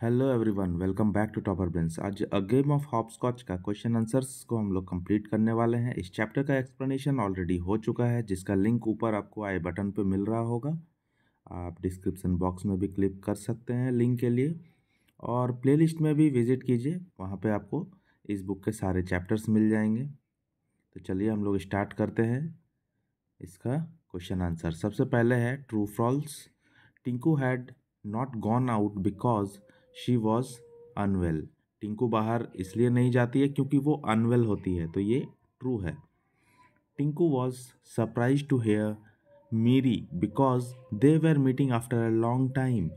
Hello everyone welcome back to topper brains आज a game of hopscotch का question answers को हम लोग कंप्लीट करने वाले हैं। इस चैप्टर का एक्सप्लेनेशन ऑलरेडी हो चुका है, जिसका लिंक ऊपर आपको आई बटन पे मिल रहा होगा। आप डिस्क्रिप्शन बॉक्स में भी क्लिक कर सकते हैं लिंक के लिए। और प्लेलिस्ट में भी विज़िट कीजिए, वहाँ पर आपको इस बुक के सारे चैप्टर्स मिल जाएँगे। तो चलिए हम लोग स्टार्ट करते हैं इसका क्वेश्चन आंसर सबसे पहले है true false Tinku had not gone out because she was unwell Tinku बाहर इसलिए नहीं जाती है क्योंकि वो अनवेल होती है तो ये ट्रू है। Tinku was surprise to hear Miri because they were meeting after a long time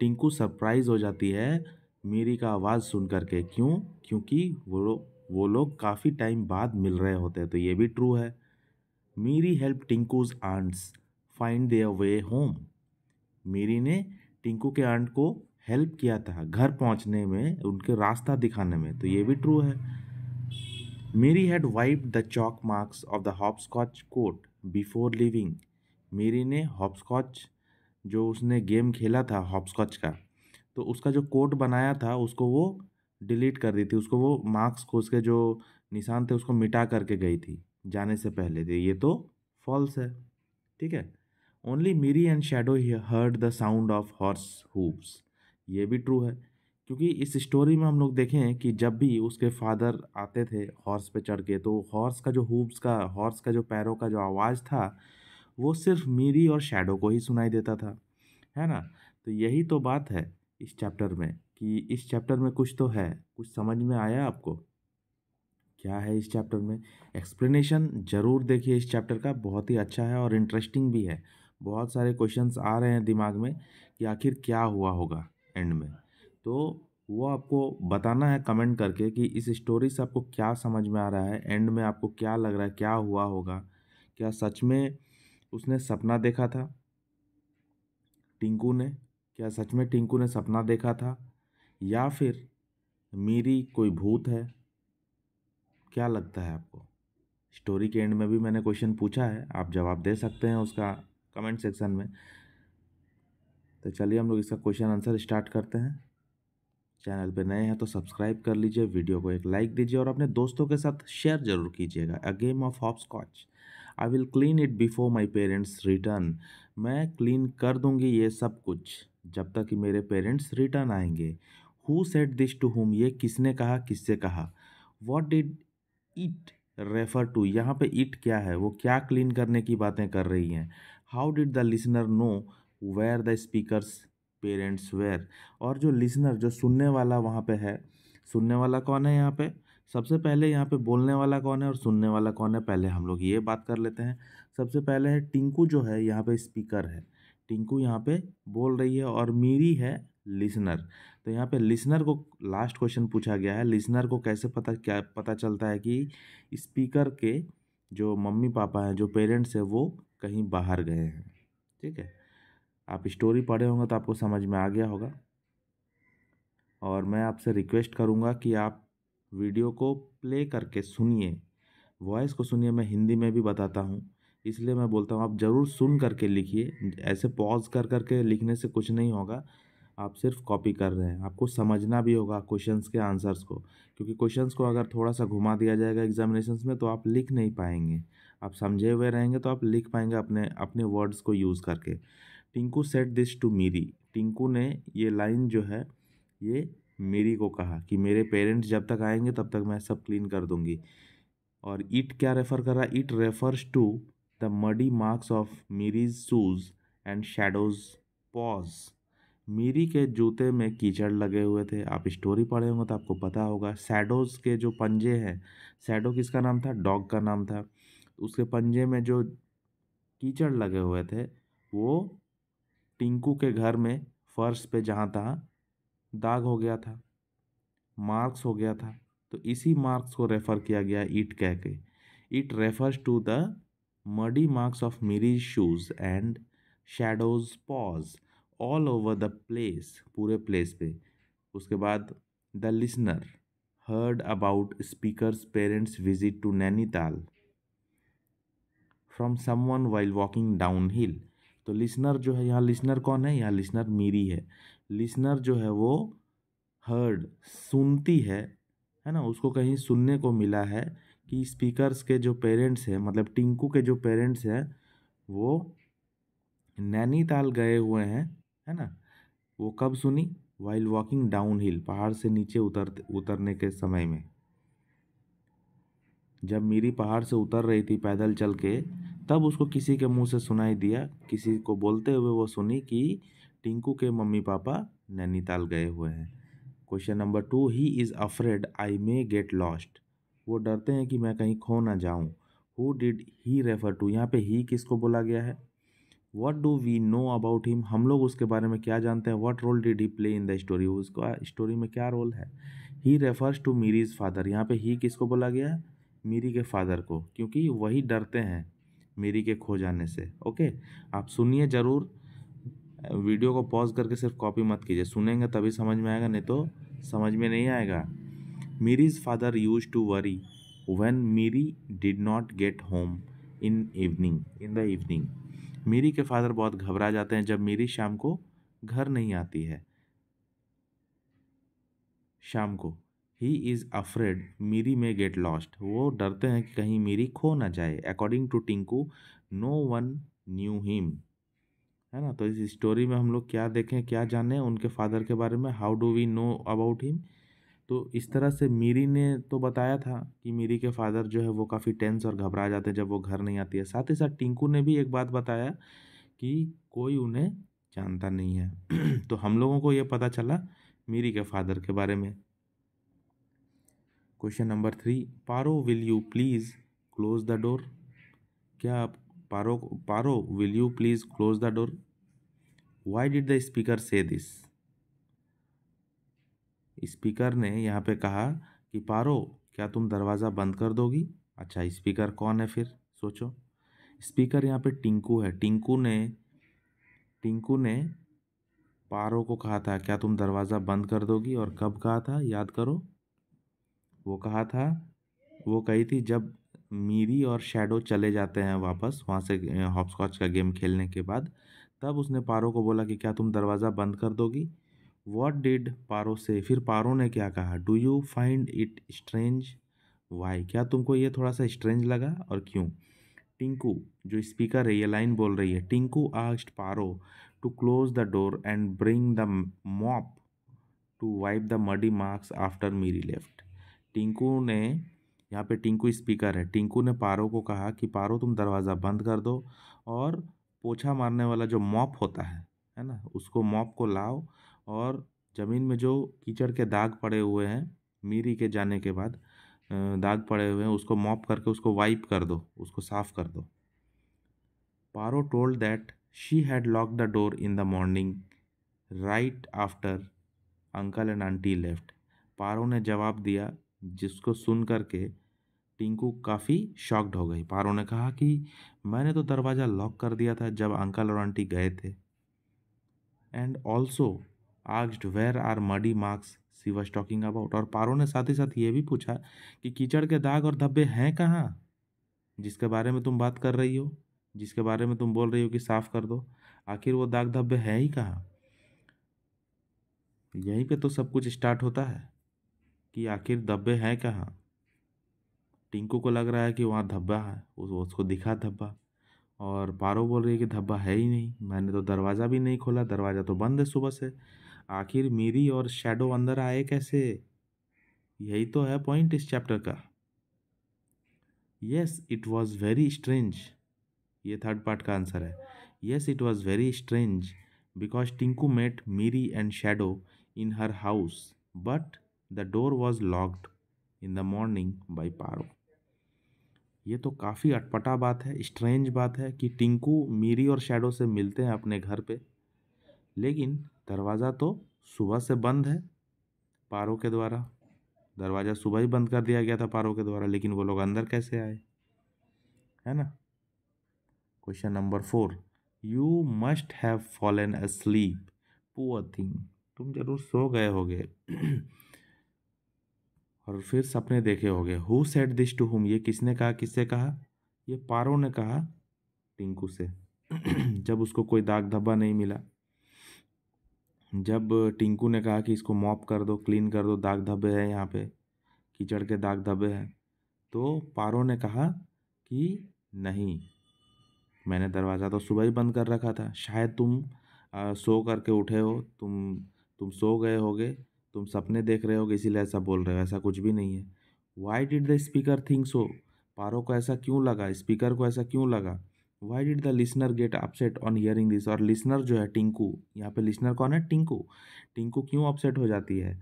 Tinku surprise हो जाती है मीरी का आवाज़ सुन करके। क्यों? क्योंकि वो वो लोग काफ़ी टाइम बाद मिल रहे होते हैं तो ये भी ट्रू है। Miri help Tinku's ants find their way home Miri ने टिंकू के आंट को हेल्प किया था घर पहुँचने में, उनके रास्ता दिखाने में तो ये भी ट्रू है। Miri had wiped the chalk marks off the hopscotch court before leaving Miri ने हॉपस्कॉच जो उसने गेम खेला था हॉपस्कॉच का तो उसका जो कोट बनाया था, उसको वो डिलीट कर दी थी। उसको वो मार्क्स को, उसके जो निशान थे, उसको मिटा करके गई थी, जाने से पहले। थे ये तो फॉल्स है, ठीक है? Only Miri and Shadow heard the sound of horse hooves ये भी ट्रू है। क्योंकि इस स्टोरी में हम लोग देखें कि जब भी उसके फादर आते थे हॉर्स पे चढ़ के तो हॉर्स का जो हूब्स का हॉर्स का जो पैरों का जो आवाज़ था, वो सिर्फ़ मीरी और शेडो को ही सुनाई देता था। है ना? तो यही तो बात है इस चैप्टर में कि इस चैप्टर में कुछ तो है। कुछ समझ में आया आपको? क्या है इस चैप्टर में? एक्सप्लेनेशन ज़रूर देखिए इस चैप्टर का, बहुत ही अच्छा है और इंटरेस्टिंग भी है। बहुत सारे क्वेश्चंस आ रहे हैं दिमाग में कि आखिर क्या हुआ होगा? एंड में। तो वो आपको बताना है कमेंट करके कि इस स्टोरी से आपको क्या समझ में आ रहा है एंड में आपको क्या लग रहा है, क्या हुआ होगा। क्या सच में उसने सपना देखा था? टिंकू ने? क्या सच में टिंकू ने सपना देखा था? या फिर मीरी कोई भूत है? क्या लगता है आपको? स्टोरी के एंड में भी मैंने क्वेश्चन पूछा है, आप जवाब दे सकते हैं उसका कमेंट सेक्शन में। तो चलिए हम लोग इसका क्वेश्चन आंसर स्टार्ट करते हैं। चैनल पर नए हैं तो सब्सक्राइब कर लीजिए वीडियो को एक लाइक दीजिए और अपने दोस्तों के साथ शेयर ज़रूर कीजिएगा। A game of hopscotch I will clean it before my parents return मैं क्लीन कर दूँगी ये सब कुछ जब तक कि मेरे पेरेंट्स रिटर्न आएँगे। Who said this to whom ये किसने कहा, किससे कहा? What did it refer to यहाँ पे इट क्या है? वो क्या क्लीन करने की बातें कर रही हैं? How did the listener know where the speaker's parents were और जो लिसनर जो सुनने वाला वहाँ पे है, सुनने वाला कौन है यहाँ पे? सबसे पहले यहाँ पे बोलने वाला कौन है और सुनने वाला कौन है? पहले हम लोग ये बात कर लेते हैं। सबसे पहले है, टिंकू जो है यहाँ पे स्पीकर है। टिंकू यहाँ पे बोल रही है और मीरी है लिसनर तो यहाँ पे लिसनर को लास्ट क्वेश्चन पूछा गया है। लिसनर को कैसे पता, क्या पता चलता है कि स्पीकर के जो मम्मी पापा हैं, जो पेरेंट्स हैं, वो कहीं बाहर गए हैं। ठीक है? आप स्टोरी पढ़े होंगे तो आपको समझ में आ गया होगा। और मैं आपसे रिक्वेस्ट करूँगा कि आप वीडियो को प्ले करके सुनिए। वॉइस को सुनिए, मैं हिंदी में भी बताता हूँ। इसलिए मैं बोलता हूँ, आप ज़रूर सुन करके लिखिए। ऐसे पॉज कर करके लिखने से कुछ नहीं होगा। आप सिर्फ़ कॉपी कर रहे हैं। आपको समझना भी होगा क्वेश्चंस के आंसर्स को। क्योंकि क्वेश्चंस को अगर थोड़ा सा घुमा दिया जाएगा एग्जामिनेशंस में तो आप लिख नहीं पाएँगे। आप समझे हुए रहेंगे तो आप लिख पाएँगे अपने अपने वर्ड्स को यूज़ करके। Tinku set this to Miri Tinku ने ये लाइन जो है, ये मीरी को कहा कि मेरे पेरेंट्स जब तक आएँगे तब तक मैं सब क्लीन कर दूँगी। और इट क्या रेफ़र कर रहा है? It refers to the muddy marks of Miri's shoes and Shadow's paws Miri के जूते में कीचड़ लगे हुए थे। आप स्टोरी पढ़े होंगे तो आपको पता होगा। सैडोज के जो पंजे हैं सैडो किसका नाम था? डॉग का नाम था। उसके पंजे में जो कीचड़ लगे हुए थे, वो टिंकू के घर में फर्श पे जहाँ तहाँ दाग हो गया था, मार्क्स हो गया था तो इसी मार्क्स को रेफ़र किया गया ईट कह के। It refers to the muddy marks of Miri's shoes and Shadow's paws all over the place, पूरे प्लेस पे। उसके बाद the listener heard about speaker's parents visit to Nainital from someone while walking down hill तो listener जो है, यहाँ listener कौन है? यहाँ लिसनर मीरी है। लिसनर जो है, वो हर्ड, सुनती है है ना? उसको कहीं सुनने को मिला है कि स्पीकर्स के जो पेरेंट्स हैं मतलब टिंकू के जो पेरेंट्स हैं, वो नैनीताल गए हुए हैं, है ना? वो कब सुनी? वाइल वॉकिंग डाउन हिल पहाड़ से नीचे उतर उतरने के समय में। जब मीरी पहाड़ से उतर रही थी पैदल चल के, तब उसको किसी के मुँह से सुनाई दिया। किसी को बोलते हुए वो सुनी कि टिंकू के मम्मी पापा नैनीताल गए हुए हैं। Question number two he is afraid I may get lost वो डरते हैं कि मैं कहीं खो ना जाऊँ। Who did he refer to यहाँ पे ही किसको बोला गया है? What do we know about him हम लोग उसके बारे में क्या जानते हैं? What role did he play in the story उसका स्टोरी में क्या रोल है? He refers to Miri's father यहाँ पे ही किसको बोला गया है? मीरी के फादर को, क्योंकि वही डरते हैं मीरी के खो जाने से। ओके? आप सुनिए ज़रूर। वीडियो को पॉज करके सिर्फ़ कॉपी मत कीजिए। सुनेंगे तभी समझ में आएगा, नहीं तो समझ में नहीं आएगा। Miri's father used to worry when Miri did not get home in evening, in the evening. Miri के फादर बहुत घबरा जाते हैं जब मीरी शाम को घर नहीं आती है। शाम को। ही इज़ अफ्रेड मीरी में गेट लॉस्ट वो डरते हैं कि कहीं मीरी खो ना जाए। According to Tinku no one knew him है ना? तो इस स्टोरी में हम लोग क्या देखें, क्या जाने, उनके फादर के बारे में? How do we know about him तो इस तरह से मीरी ने तो बताया था कि मीरी के फादर जो है वो काफ़ी टेंस और घबरा जाते हैं जब वो घर नहीं आती है। साथ ही साथ टिंकू ने भी एक बात बताया कि कोई उन्हें जानता नहीं है। तो हम लोगों को ये पता चला मीरी के फादर के बारे में। Question number three Paro will you please close the door क्या आप Paro Paro will you please close the door why did the speaker say this speaker ने यहाँ पे कहा कि, पारो, क्या तुम दरवाज़ा बंद कर दोगी? अच्छा स्पीकर कौन है फिर? सोचो। स्पीकर यहाँ पे टिंकू है। टिंकू ने टिंकू ने पारो को कहा था, क्या तुम दरवाज़ा बंद कर दोगी? और कब कहा था? याद करो। वो कहा था, वो कही थी, जब मीरी और शैडो चले जाते हैं वापस, वहाँ से हॉपस्कॉच का गेम खेलने के बाद, तब उसने पारो को बोला कि, क्या तुम दरवाज़ा बंद कर दोगी? वॉट डिड पारो से फिर पारो ने क्या कहा do you find it strange why क्या तुमको ये थोड़ा सा स्ट्रेंज लगा और क्यों? टिंकू, जो स्पीकर है, ये लाइन बोल रही है, Tinku asked Paro to close the door and bring the mop to wipe the muddy marks after Miri left Tinku ने, यहाँ पे टिंकू स्पीकर है, टिंकू ने पारो को कहा कि, पारो, तुम दरवाज़ा बंद कर दो और पोछा मारने वाला जो मॉप होता है है ना, उसको मॉप को लाओ और ज़मीन में जो कीचड़ के दाग पड़े हुए हैं, मीरी के जाने के बाद दाग पड़े हुए हैं, उसको मॉप करके उसको वाइप कर दो, उसको साफ़ कर दो। Paro told that she had lock the door in the morning, right after uncle and aunty left. Paro ने जवाब दिया जिसको सुन करके टिंकू काफ़ी शॉक्ड हो गई। पारो ने कहा कि मैंने तो दरवाज़ा लॉक कर दिया था जब अंकल और आंटी गए थे। And also asked where are muddy marks she was talking about और पारो ने साथ ही साथ ये भी पूछा कि कीचड़ के दाग और धब्बे हैं कहाँ? जिसके बारे में तुम बात कर रही हो, जिसके बारे में तुम बोल रही हो कि साफ़ कर दो, आखिर वो दाग धब्बे हैं ही कहाँ? यहीं पे तो सब कुछ स्टार्ट होता है। कि आखिर धब्बे हैं कहाँ? टिंकू को लग रहा है कि वहाँ धब्बा है, उस, उसको दिखा धब्बा। और पारो बोल रही है कि धब्बा है ही नहीं। मैंने तो दरवाज़ा भी नहीं खोला, दरवाज़ा तो बंद है, सुबह से। आखिर मीरी और शेडो अंदर आए कैसे? यही तो है पॉइंट इस चैप्टर का। Yes it was very strange ये थर्ड पार्ट का आंसर है। Yes it was very strange because Tinku met Miri and Shadow in her house but the door was locked in the morning by Paro ये तो काफ़ी अटपटा बात है strange बात है कि टिंकू मीरी और शेडो से मिलते हैं अपने घर पे। लेकिन दरवाज़ा तो सुबह से बंद है पारो के द्वारा। दरवाज़ा सुबह ही बंद कर दिया गया था पारो के द्वारा, लेकिन वो लोग अंदर कैसे आए? है ना? Question number four you must have fallen asleep poor thing तुम ज़रूर सो गए होगे। और फिर सपने देखे होंगे। Who said this to whom ये किसने कहा किससे कहा? ये पारो ने कहा टिंकू से। जब उसको कोई दाग धब्बा नहीं मिला। जब टिंकू ने कहा कि इसको मॉप कर दो क्लीन कर दो दाग धब्बे हैं यहाँ पे कीचड़ के दाग धब्बे हैं तो पारो ने कहा कि नहीं मैंने दरवाज़ा तो सुबह ही बंद कर रखा था। शायद तुम आ, सो करके उठे हो तुम तुम सो गए होगे तुम सपने देख रहे होगे, इसीलिए ऐसा बोल रहे हो, ऐसा कुछ भी नहीं है। Why did the speaker think so Paro को ऐसा क्यों लगा? स्पीकर को ऐसा क्यों लगा? Why did the listener get upset on hearing this और लिसनर जो है, टिंकू, यहाँ पे लिसनर कौन है? टिंकू। टिंकू क्यों अपसेट हो जाती है?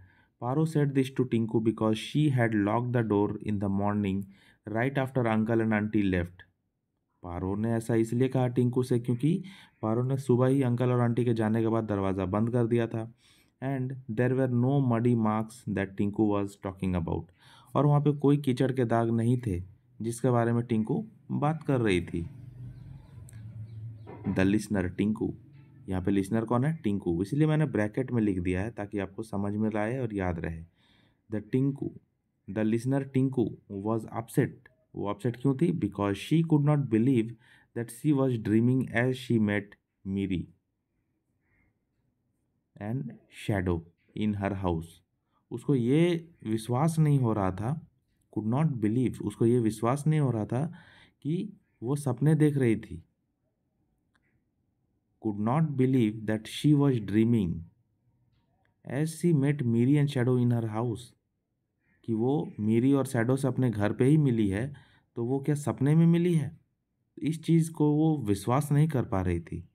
Paro said this to Tinku because she had lock the door in the morning right after uncle and aunty left Paro ने ऐसा इसलिए कहा टिंकू से क्योंकि पारो ने सुबह ही अंकल और आंटी के जाने के बाद दरवाज़ा बंद कर दिया था। And there were no muddy marks that Tinku was talking about और वहाँ पे कोई कीचड़ के दाग नहीं थे, जिसके बारे में टिंकू बात कर रही थी। द लिसनर टिंकू यहाँ पे लिसनर कौन है? टिंकू इसलिए मैंने ब्रैकेट में लिख दिया है ताकि आपको समझ में लाए और याद रहे। The Tinku the listener Tinku was upset वो अपसेट क्यों थी? Because she could not believe that she was dreaming as she met Miri and Shadow in her house उसको ये विश्वास नहीं हो रहा था कुड नॉट बिलीव उसको ये विश्वास नहीं हो रहा था कि वो सपने देख रही थी। Could not believe that she was dreaming as she met Miri and Shadow in her house कि वो मीरी और शेडो से अपने घर पे ही मिली है तो वो क्या सपने में मिली है? इस चीज़ को वो विश्वास नहीं कर पा रही थी।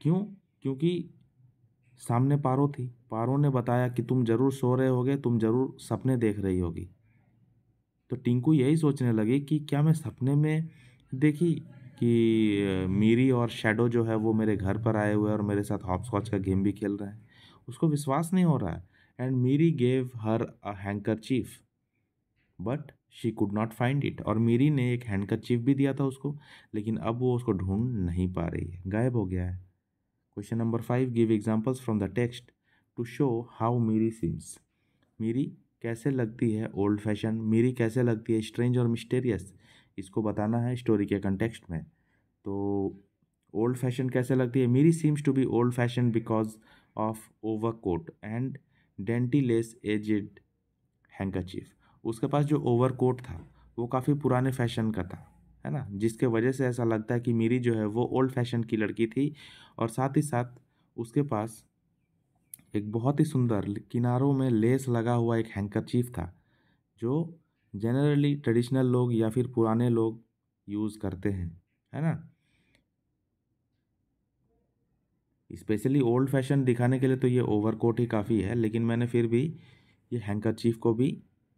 क्यों? क्योंकि सामने पारो थी। पारो ने बताया कि तुम ज़रूर सो रहे होगे, तुम ज़रूर सपने देख रही होगी। तो टिंकू यही सोचने लगी कि क्या मैं सपने में देखी कि मीरी और शेडो जो है वो मेरे घर पर आए हुए और मेरे साथ हॉपस्कॉच का गेम भी खेल रहे हैं। उसको विश्वास नहीं हो रहा है। And Miri gave her a handkerchief but she could not find it. और मीरी ने एक हैंकर चीफ भी दिया था उसको, लेकिन अब वो उसको ढूंढ नहीं पा रही है। गायब हो गया है। Question number five give examples from the text to show how Miri seems Miri कैसे लगती है ओल्ड फ़ैशन मेरी कैसे लगती है स्ट्रेंज और मिस्टेरियस इसको बताना है स्टोरी के कंटेक्स्ट में। तो ओल्ड फ़ैशन कैसे लगती है? Miri seems to be old fashion because of overcoat and dainty lace edged handkerchief उसके पास जो ओवर कोट था, वो काफ़ी पुराने फ़ैशन का था। है ना? जिसके वजह से ऐसा लगता है कि मेरी जो है वो ओल्ड फ़ैशन की लड़की थी और साथ ही साथ उसके पास एक बहुत ही सुंदर किनारों में लेस लगा हुआ एक हैंकरचीफ था, जो जनरली ट्रेडिशनल लोग या फिर पुराने लोग यूज़ करते हैं, है ना? स्पेशली ओल्ड फ़ैशन दिखाने के लिए तो ये ओवरकोट ही काफ़ी है, लेकिन मैंने फिर भी ये हैंकर चीफ को भी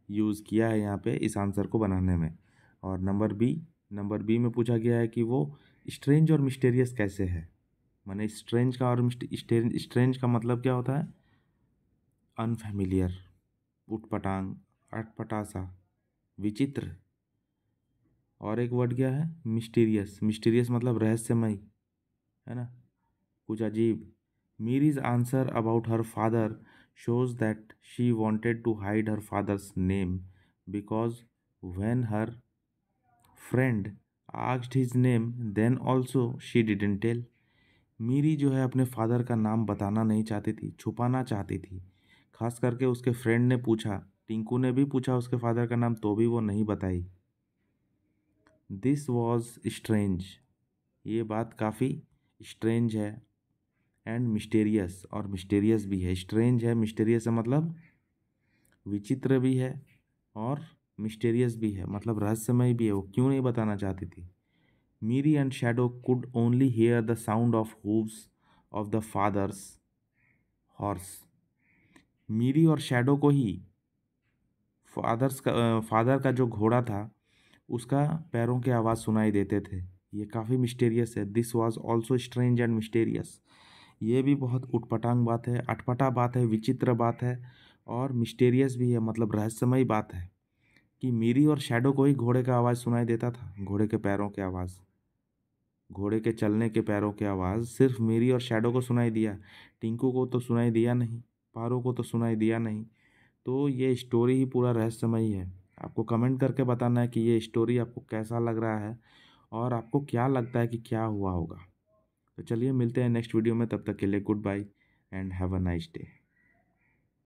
यूज़ किया है यहाँ पे इस आंसर को बनाने में। और नंबर बी नंबर बी में पूछा गया है कि वो स्ट्रेंज और मिस्टेरियस कैसे है? मैंने स्ट्रेंज का और स्ट्रेंज का मतलब क्या होता है? अनफेमिलियर उटपटांग अटपटासा, विचित्र। और एक वर्ड क्या है? मिस्टीरियस। मिस्टीरियस मतलब रहस्यमय, है ना? कुछ अजीब। Miri's answer about her father shows that she wanted to hide her father's name because when her friend asked his name, then also she didn't tell. Miri जो है अपने फादर का नाम बताना नहीं चाहती थी, छुपाना चाहती थी। खास करके उसके फ्रेंड ने पूछा, टिंकू ने भी पूछा उसके फादर का नाम तो भी वो नहीं बताई। दिस वॉज़ स्ट्रेंज ये बात काफ़ी स्ट्रेंज है एंड मिस्टेरियस और मिस्टेरियस भी है। स्ट्रेंज है मिस्टेरियस है मतलब विचित्र भी है और मिस्टेरियस भी है मतलब रहस्यमय भी है, वो क्यों नहीं बताना चाहती थी? Miri and Shadow could only hear the sound of hooves of the father's horse Miri और शेडो को ही फादर्स का फादर का जो घोड़ा था, उसका पैरों के आवाज़ सुनाई देते थे। ये काफ़ी मिस्टेरियस है। This was also strange and mysterious ये भी बहुत उटपटांग बात है, अटपटा बात है, विचित्र बात है और मिस्टेरियस भी है मतलब रहस्यमय बात है। कि मीरी और शेडो को ही घोड़े का आवाज़ सुनाई देता था। घोड़े के पैरों के आवाज़। घोड़े के चलने के पैरों की आवाज़ सिर्फ़ मीरी और शेडो को सुनाई दिया। टिंकू को तो सुनाई दिया नहीं, पारो को तो सुनाई दिया नहीं। तो ये स्टोरी ही पूरा रहस्यमय है। आपको कमेंट करके बताना है कि ये स्टोरी आपको कैसा लग रहा है और आपको क्या लगता है कि क्या हुआ होगा। तो चलिए मिलते हैं नेक्स्ट वीडियो में, तब तक के लिए good bye and have a nice day.